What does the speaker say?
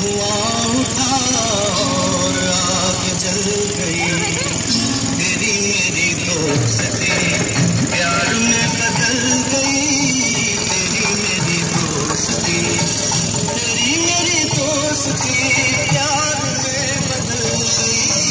धुआँ उठा और आग जल गई। तेरी मेरी दोस्ती प्यार में बदल गई। मेरी मेरी दोस्ती तेरी मेरी दोस्ती प्यार में बदल गई।